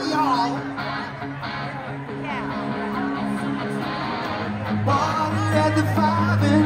y'all. Yeah. Party at the five